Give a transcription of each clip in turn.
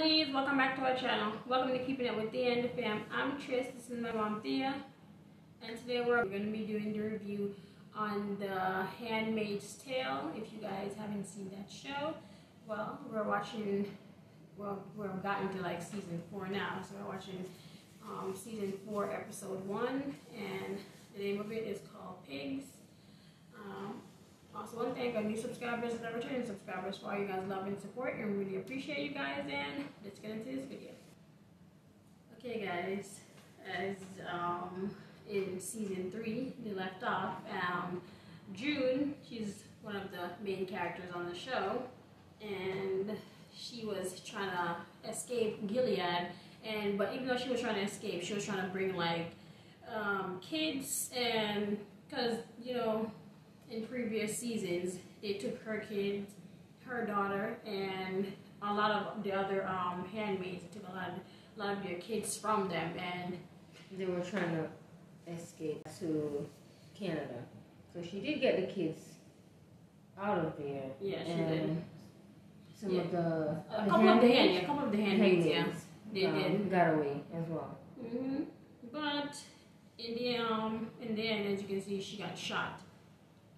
lovelies, welcome back to our channel. Welcome to Keeping It with Thea and the Fam. I'm Tris, this is my mom Thea, and today we're going to be doing the review on The Handmaid's Tale. If you guys haven't seen that show, well, we're watching, well, we've gotten to like season four now, so we're watching um, season four, episode one, and the name of it is called Pigs. Um, also, want to thank our new subscribers and our returning subscribers for all you guys' love and support, and we really appreciate you guys. And let's get into this video. Okay, guys, as um, in season three, they left off. Um, June, she's one of the main characters on the show, and she was trying to escape Gilead. And but even though she was trying to escape, she was trying to bring like um, kids and because you know in previous seasons, they took her kids, her daughter, and a lot of the other um, handmaids took a lot of a lot of their kids from them, and they were trying to escape to Canada. So she did get the kids out of there. Yeah, she and did. Some Yeah. of the a couple of the hand, yeah, a couple of the handmaids, yeah, they um, did. got away as well. hmm But in the um in the end, as you can see, she got shot.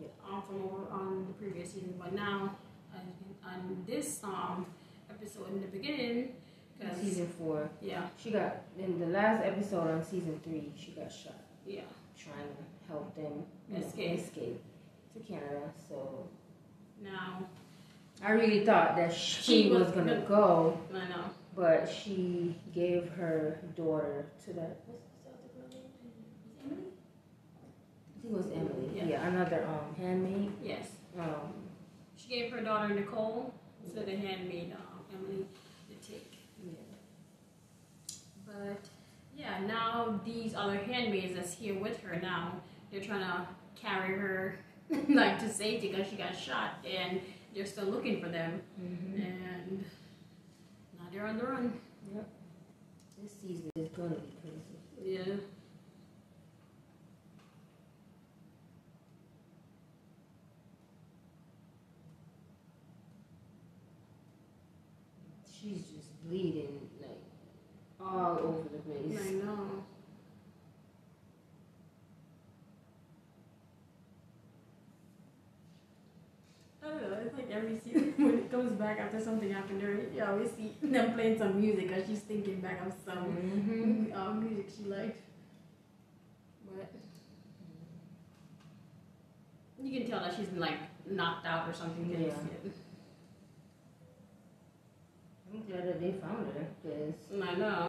Yeah. Um, from over on the previous season, but now can- on this um episode in the beginning, In 'cause- season four, yeah, she got in the last episode on season three. She got shot yeah. trying to help them you know, Escape. escape to Canada. So Now I really thought that she, She was, was gonna gonna- go, I know. but she gave her daughter to that. What's the other girl name? Emily? I think it was Emily. Yeah. Yeah, another um handmaid. Yes. Um, She gave her daughter Nicole to the handmaid um, Emily to take. yeah. But yeah, now these other handmaids that's here with her now, they're trying to carry her like to safety because she got shot, and they're still looking for them, Mm-hmm. and now they're on the run. Yep. This season is gonna be crazy. Yeah. She's just bleeding like all over the place. I know. I don't know. It's like every season when it comes back after something happened, you always see them playing some music, or she's thinking back of some Mm-hmm. uh, music she liked. But you can tell that she's like knocked out or something. Yeah. That they found her because I know.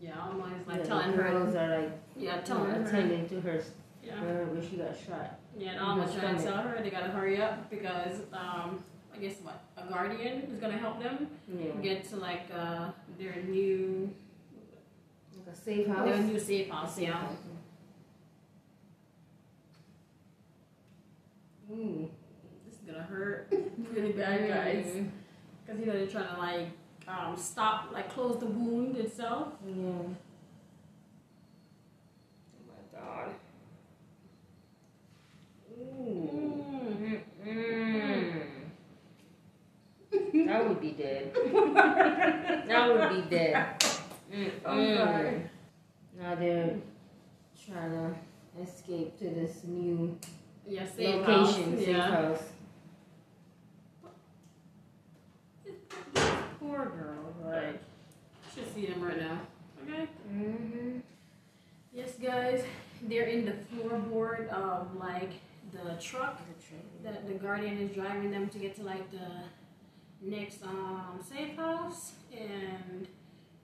Yeah, I'm always like yeah, telling the her. are like Yeah, telling her. attending to her Yeah. where, where she got shot. Yeah, and I'm trying to tell her they gotta hurry up because um, I guess what a guardian is gonna help them Yeah, get to like uh, their new like a safe house. their new safe house. Safe Yeah. house. Ooh. This is gonna hurt really bad, guys. Because you know they're trying to like um, stop, like close the wound itself. Yeah. Oh my god. Ooh. Mm. that would be dead. that would be dead. Mm-mm. I'm sorry. Now they're trying to escape to this new Yeah, safe location, house. safe yeah. house. Poor girl. Like, should see them right now. Okay. Mm-hmm. Yes, guys, they're in the floorboard of like the truck that the guardian is driving them to get to like the next um safe house, and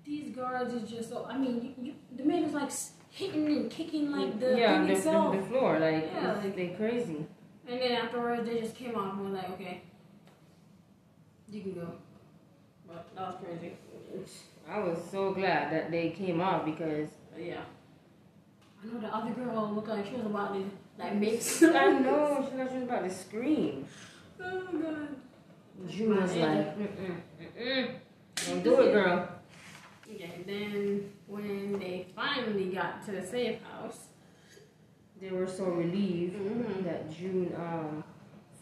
these guards is just so. I mean, you, you, the man is like hitting and kicking like the yeah, thing the, itself, the, the floor, like, Yeah, it's, like- they crazy. and then afterwards they just came off and were like, okay, you can go. But that was crazy. I was so glad that they came out because yeah. I know the other girl looked like she was about to like make I know she was about to scream. Oh god. June was like, mm-mm, mm-mm. Don't do it, girl. Okay, then when they finally got to the safe house, They were so relieved Mhm. that June um,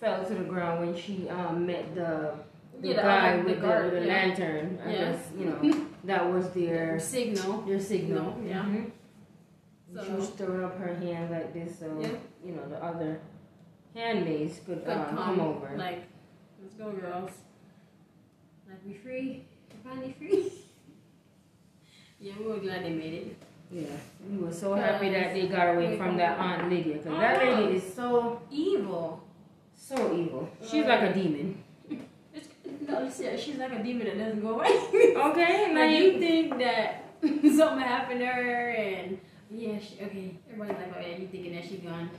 fell to the ground when she um, met the the Yeah, guy the with the, guard, with the yeah. lantern. I Yeah. guess you know that was their Signal. their signal. No, yeah. Mhm. So- she was throwing up her hand like this, so Yeah. you know the other handmaids could, Could um, come, over. Like, let's go, girls. Like, we free? We finally free? yeah, we were glad they made it. yeah, we were so happy that they got away from that. Aunt Lydia because that lady is so Evil. so evil. She's like a demon. She's like a demon that doesn't go away. Okay, like, you think that something happened to her and, yeah, she, okay. Everybody's like, oh, yeah, you thinking that she's gone.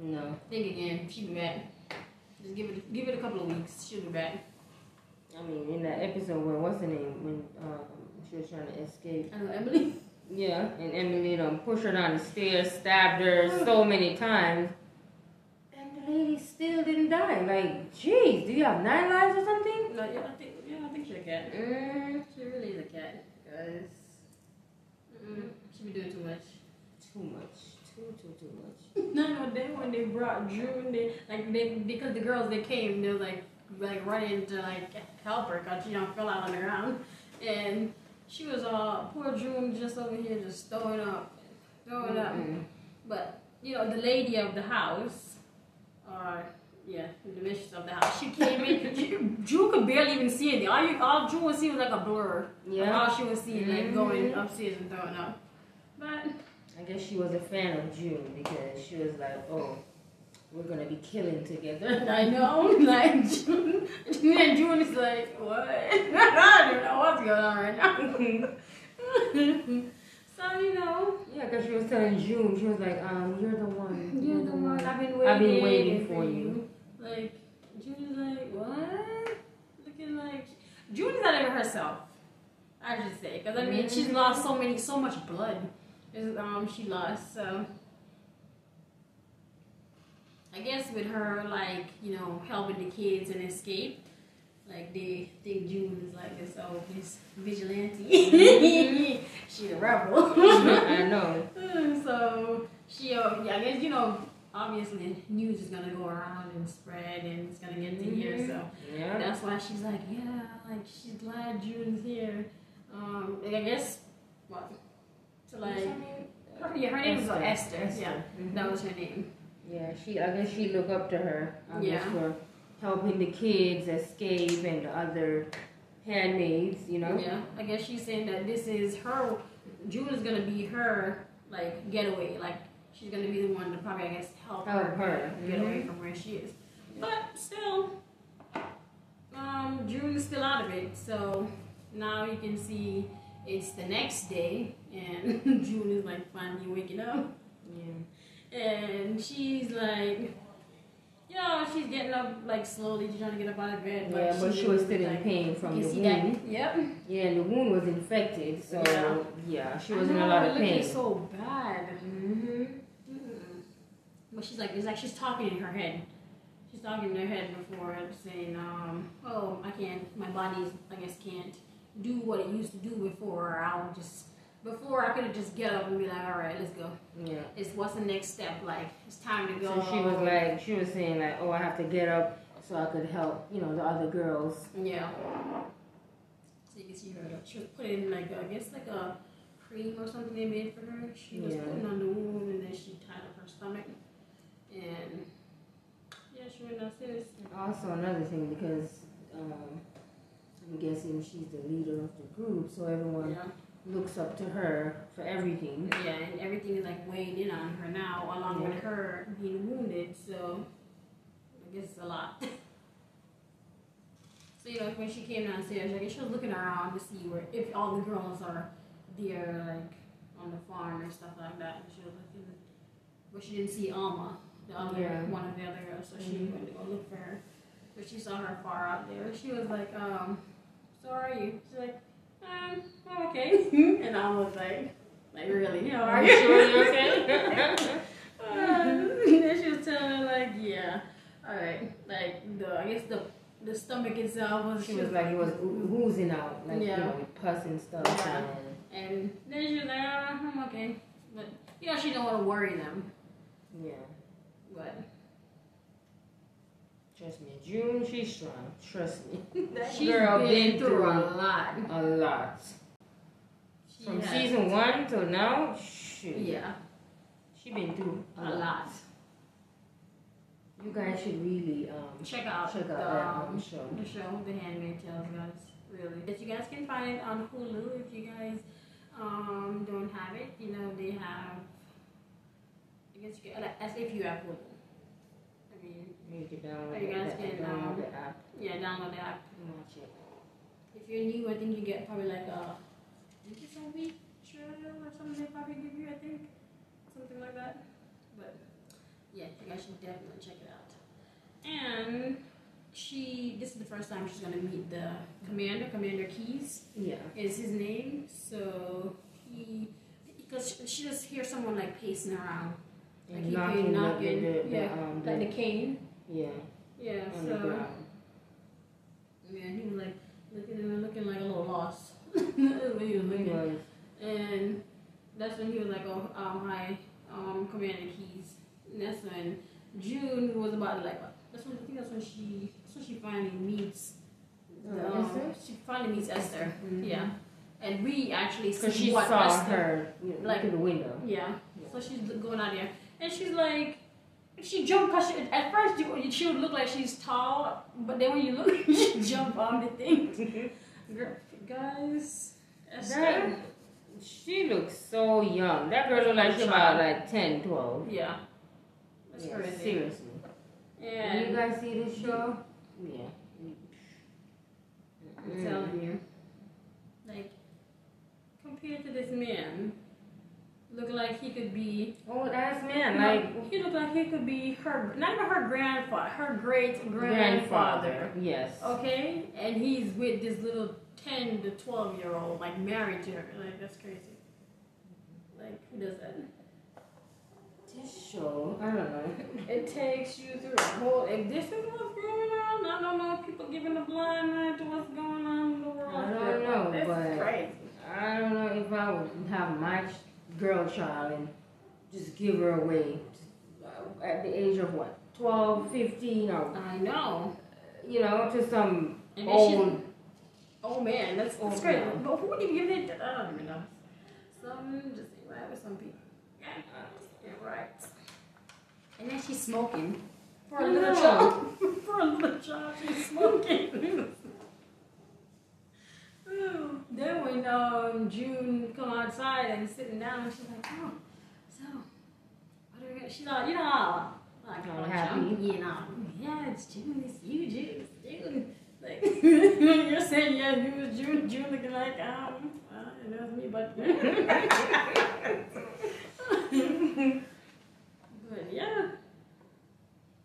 no. Think again. She'll be back. Just give it, give it a couple of weeks. She'll be back. I mean, in that episode where what's her name when um, she was trying to escape. I know, Emily. Yeah, and Emily um, pushed her down the stairs, stabbed her so many times, lady still didn't die. Like, jeez, do you have nine lives or something? No, yeah, I think, yeah, I think she's a cat. Mm, She really is a cat, guys. Mm-mm. She be doing too much. too much, too too too much. No, no, then when they brought June, they like they because the girls they came, they was like like running to like help her because she don't fell out on the ground, and she was all poor June just over here just throwing up, throwing up. Mm-mm. But you know the lady of the house, or yeah, the mistress of the house, she came in. She, June could barely even see anything. All you, all June was seeing was like a blur. Yeah, All she was seeing like mm-hmm. going upstairs and throwing up. But I guess she was a fan of June because she was like, oh, we're gonna be killing together. I know, like June, me and June is like, what? I don't know what's going on right now. So you know, yeah, because she was telling June, she was like, um, you're the one. you're the one I've been waiting. I've been waiting for you. Like June is like, what? Looking like June is not even herself. I should say, because I mean, she's lost so many, so much blood. Um she lost so. I guess with her like you know helping the kids and escape, like they think June is like this old this vigilante. she a rebel. I know. so she uh, yeah I guess you know obviously news is gonna go around and spread and it's gonna get to here Mhm. so Yeah. that's why she's like yeah like she's glad June's here. Um and I guess what to like her, yeah her name was Esther, yeah Mhm. that was her name. Yeah, she. I guess she look up to her. I guess Yeah. for helping the kids escape and the other handmaids. You know. Yeah, I guess she's saying that this is her. June is gonna be her like getaway. Like she's gonna be the one to probably I guess help, Help her, her, get away mhm. from where she is. But still, um, June is still out of it. So now you can see it's the next day, and June is like finally waking up, Yeah. and she's like. You know, she's getting up like slowly, she's trying to get up out of bed. Yeah, but she was still in like, pain from the see wound. that. Yep. Yeah, and the wound was infected, so yeah, Yeah. she was I in a lot of pain. so bad. Mm-hmm. Mm. But she's like, it's like she's talking in her head. She's talking in her head before saying, um, oh, I can't, my body, I guess, can't do what it used to do before. I'll just, before I could have just get up and be like, all right, let's go. Yeah. It's what's the next step? Like, it's time to go. So she was like, she was saying like, oh, I have to get up so I could help, you know, the other girls. yeah. So you can see her, she was putting like, I guess, like a cream or something they made for her. She was Yeah. putting on the wound and then she tied up her stomach. And yeah, she went downstairs. Also another thing because um, I'm guessing she's the leader of the group, so everyone Yeah. Looks up to her for everything. Yeah, and everything is like weighing in on her now, along with her being wounded. So I guess it's a lot. so you know, when she came downstairs, I guess she was looking around to see where if all the girls are there, like on the farm or stuff like that. And she was looking, but she didn't see Alma, the other Yeah. one of the other girls. So she Mhm. went to go look for her, but she saw her far out there. She was like, um, "So are you?" She's like, um, I'm okay. and I was like, like really, how are Are you? you sure you're okay? Uh, and then she was telling her like, yeah, all right, like the I guess the the stomach itself was. she was like, it was oo- oozing out, like, Yeah. you know, pus and stuff. Yeah. And, and then she was like, oh, I'm okay, but you know she don't want to worry them, yeah. but Trust me, June, she's strong. Trust me. that She's girl been through a lot. a lot. She From season one till now, shit. Yeah, She been through a lot. You guys should really um Check out check out the, that um, show. the show, The Handmaid's Tale, guys. Really. But you guys can find it on Hulu if you guys um don't have it. You know they have. I guess you can. As if you have Hulu. I mean, You can download You guys can, download the app yeah, download the app. and watch it. If you're new, I think you get probably like a. I think it's a week trial or something. They probably give you. I think something like that. But yeah, you guys should definitely check it out. And she. This is the first time she's gonna meet the commander. Commander Keyes Yeah. is his name. So he. Because she just hears someone like pacing around, like And he knocking been knocking, the, the, yeah, um, like the, the cane. yeah, Yeah. on the So yeah, he was like looking looking like a little lost. What he was He was. And that's when he was like, "Oh, um, hi, um, Commander Keyes." And that's when June was about like, that's when I think that's when she, that's when she finally meets. The, Oh, um, Esther? she finally meets Esther. Mhm. Yeah, and we actually Because see she what saw Esther. her you know, like- through the window. Yeah. Yeah. So she's going out there, and she's like, she jumped. Cause she, at first you, she would look like she's tall, but then when you look, she jump on the thing. Girl, guys. That, she looks so young. That girl look like she's about like 10, 12. Yeah. That's Yeah, crazy. seriously. When you guys see this show? Yeah. I'm telling you, like, compared to this man, look like he could be. Old ass man, like he looked like he could be her, not even her grandfather, her great grandfather. Yes. Okay, and he's with this little ten to twelve year old, like married to her. Like that's crazy. Like who does that? This show, I don't know. It takes you through a whole. If this is what's going on, I don't know. People giving a blind eye to what's going on in the world. I don't know, but- crazy. I don't know if I would have my girl child and just give her away at the age of what, 12, 15, or, I know. you know, to some And old. Oh man, that's, that's crazy. man. But who would even give it? I don't even know. Some just right with some people. Yeah, yeah, right. And then she's smoking. For a little child. For a little child, she's smoking. Then when um, June come outside and sitting down, she's like, oh, so what are we? She's like, you know, like, All happy. You know, yeah, it's June, it's you, June, it's June. Like you're saying, yeah, you was June, June looking like um, uh, it was me, but yeah.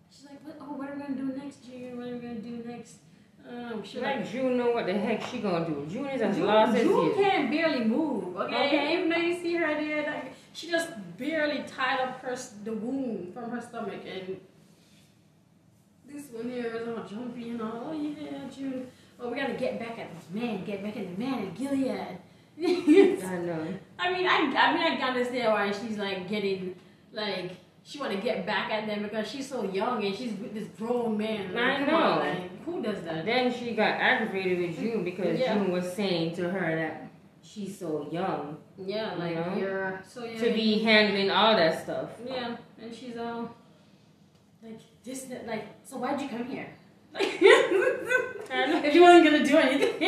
She's like, what, oh, what are we gonna do next, June? What are we gonna do next? Um, she's like, Like June know what the heck she gonna do. June is as June, as June you. can barely move. Okay? Okay. even though you see her there, like, she just barely tied up her the wound from her stomach, and this one here is all jumpy and all. Oh yeah, June. Oh, we gotta get back at this man. Get back at the man at Gilead. I know. I mean, I, I mean, I can understand why she's like getting like she want to get back at them because she's so young and she's with this grown man. Like, I come on, know. like, who does that? Then she got aggravated with June because Yeah. June was saying to her that she's so young Yeah, like You know? you're so young. to be handling all that stuff. Yeah, and she's all like this, like. So why'd you come here? Like, if you wasn't gonna do anything.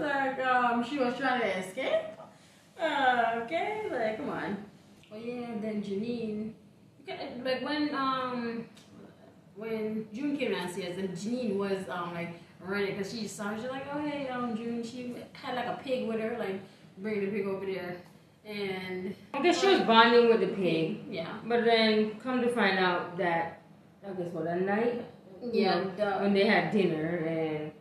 like um, she was trying to escape. Uh, okay, like come on. Oh yeah, then Janine. okay, Like when um when June came downstairs and Janine was um like running because she saw her, she's like oh hey um June she had like a pig with her like bringing the pig over there and I guess she was bonding with the pig, yeah but then come to find out that I guess what that night yeah when they had dinner and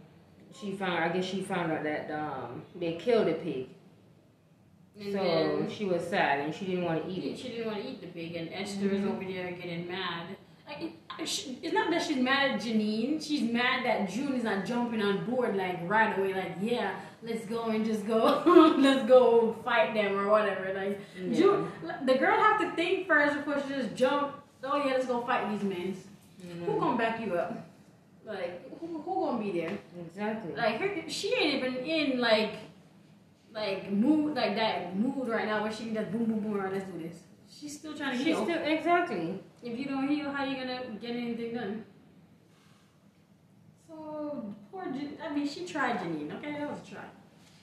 she found I guess she found out that um they killed the pig. and so she was sad and she didn't want to eat it. she didn't want to eat the pig, and Esther is Mhm. over there getting mad. Like, it- she- It's not that she's mad at Janine. She's mad that June is not jumping on board like right away. Like, yeah, let's go and just go, let's go fight them or whatever. Like, Yeah. June, the girl have to think first before she just jump oh yeah, let's go fight these men. Mm-hmm. Who gonna back you up? Like who, who gonna be there? Exactly. Like her, she ain't even in like like mood like that mood right now where she can just boom boom boom around. Let's do this. She's still trying to She's heal. still exactly. if you don't heal, how are you gonna get anything done? So poor. Jan- I mean, she tried Janine. Okay, that was a try.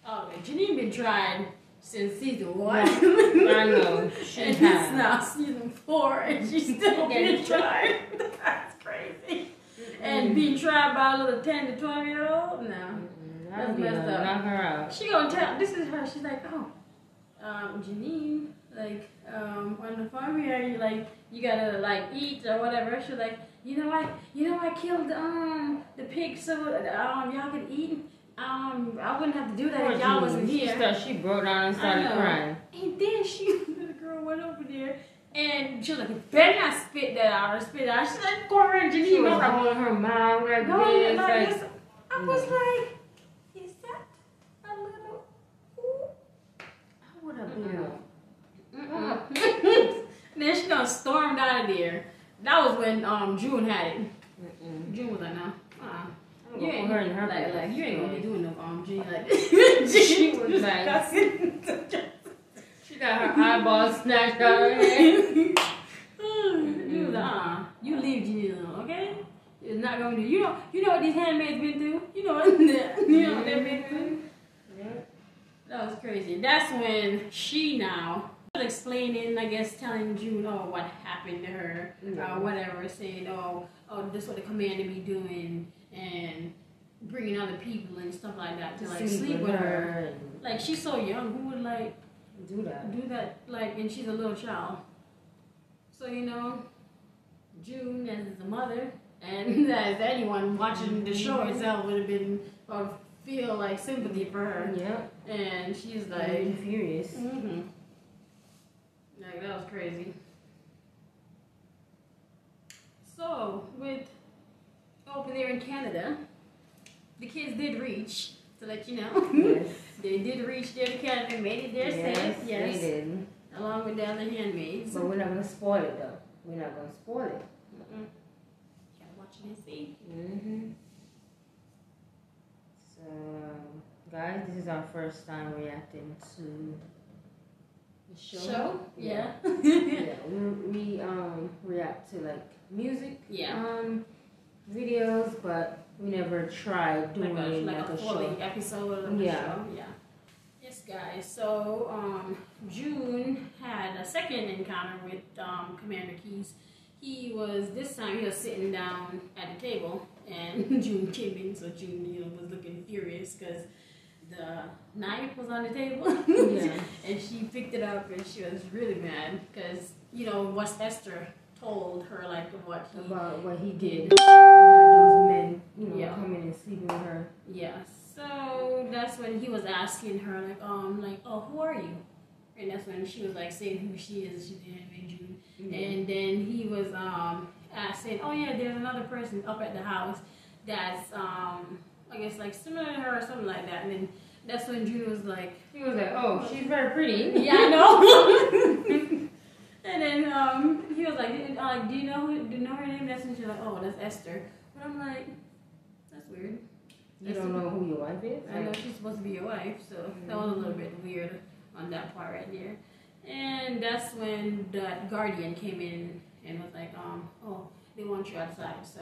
Oh, man, Janine been trying since season one. I know. She and has. it's now season four, and she's still getting tried. That's crazy. And being tried by a little ten to twelve year old. No. That's messed up. knock her out. She gonna tell. This is her. She's like, oh, um, Janine, like, um, on the farm here, you like, you gotta like eat or whatever. She's like, you know, I, you know, I killed um the pig so um y'all could eat. Um, I wouldn't have to do that if y'all wasn't She, here. started, she broke down and started crying. And then she, the girl went over there. And she was like, better not spit that out or spit it out. She's like, go around She Janine. was I was like, holding her mouth like no, this. like Like. I was like, is that a little, ooh? I would have been. Then she done stormed out of there. That was when um June had it. Mm-mm. June was like, no, uh-uh. You ain't, her her like, like, you ain't gonna be doing no um June like She was like- She got her eyeballs snatched out of her head. you was like, uh, you leave Gina alone, okay? It's not gonna do. You know, you know what these handmaids been through. You know what, you know what they've been through. That was crazy. That's when she now explaining, I guess, telling June, oh, what happened to her Yeah. or whatever, saying, oh, oh, this is what the commander be doing, and bringing other people and stuff like that to like sleep with her. and Like she's so young, who would like do that. do that? Like, and she's a little child. So you know, June as the mother, and as anyone watching the show mm-hmm. itself would have been or feel like sympathy for her. Yeah. And she's Like like, furious. mm-hmm. Like that was crazy. So with over there in Canada, the kids did reach. To let you know, Yes. they did reach there to Canada and made it there safe. Yes, they did. along with the other handmaids. But we're not gonna spoil it though. We're not gonna spoil it. Mm-mm. Gotta watch it and see. Mm-hmm. So, guys, this is our first time reacting to show. Show? Yeah. yeah, we, we um react to like music yeah. um videos, but we never tried doing Like a, it like like a a show. episode of the Yeah. show. Yeah. Yes, guys. So, um, June had a second encounter with um, Commander Keyes. He was this time he was sitting down at the table, and June came in. So June, you know, was looking furious because the knife was on the table. Yeah. and she picked it up, and she was really mad because you know what Esther told her like what he About what he did. Those men, you know, Yeah. coming and sleeping with her. Yeah. So that's when he was asking her like, um, like, oh, who are you? And that's when she was like saying who she is. She didn't name June. And then he was um asking, oh yeah, there's another person up at the house that's um I guess like similar to her or something like that. And then that's when June was like, He was like, "Oh, she's very pretty." yeah, I know. and then um he was like, uh, like, do you know who? Do you know her name? That's when she's like, oh, that's Esther. But I'm like, that's weird. You don't know who your wife is. I know she's supposed to be your wife, so that was a little bit weird on that part right there. And that's when that guardian came in and was like, um, oh, they want you outside. So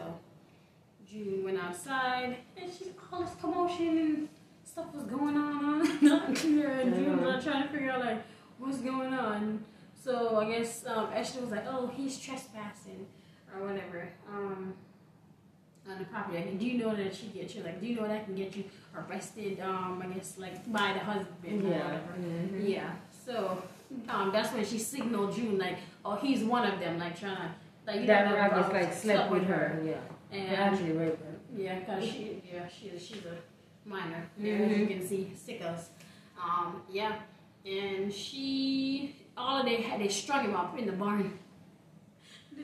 June went outside, and she's all this commotion and stuff was going on on here, and June was like, trying to figure out like what's going on. So I guess um, Esther was like, oh, he's trespassing or whatever. Um, on the property. Like, do you know that she get you? Like, do you know that can get you arrested? Um, I guess like by the husband or Yeah. whatever. Mhm. Yeah. So, um, that's when she signaled June like, oh, he's one of them. Like trying to like you That know, I was like slept with her. Yeah. And actually raped her. yeah, cause she yeah she she's a minor. Yeah, as you can see, sickos. Um, yeah, and she all of they had they strung him up in the barn.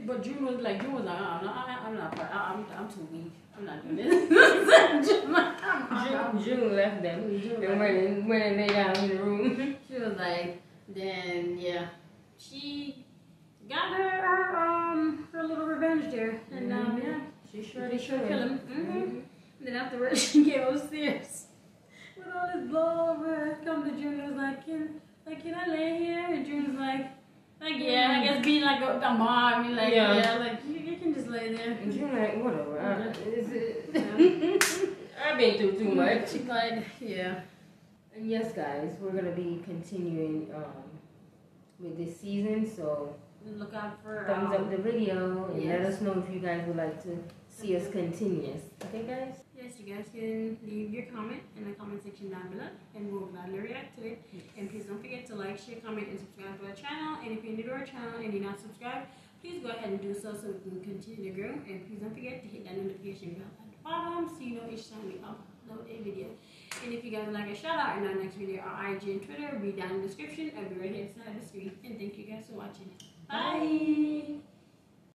But June was like, June was like, oh, no, I, I'm not, I'm, I'm too weak. I'm not doing this. June, June, left them June and went went and lay down in the room. She was like, then yeah, she got her, her um her little revenge there. And um, Mhm. yeah, She sure did should kill him. Mhm. hmm And then afterwards, she came upstairs with all this blood over. Come to Junior was like, can, like, can I lay here? And June was like, like, yeah, I guess being like a, a mom, you're like, Yeah. yeah, like, you, you can just lay there. And you're like, whatever. I, is it? I've been through too much. She's like, yeah. And yes, guys, we're gonna be continuing um, with this season. So Look out for thumbs um, up the video and let us know if you guys would like to see us continuous. Okay, guys. Yes, you guys can leave your comment in the comment section down below and we'll gladly react to it. And please don't forget to like, share, comment, and subscribe to our channel. And if you're new to our channel and you're not subscribed, please go ahead and do so so we can continue to grow. And please don't forget to hit that notification bell at the bottom so you know each time we upload a video. And if you guys would like a shout out in our next video, our IG and Twitter will be down in the description. I'll be right here beside the screen. And thank you guys for watching. Bye.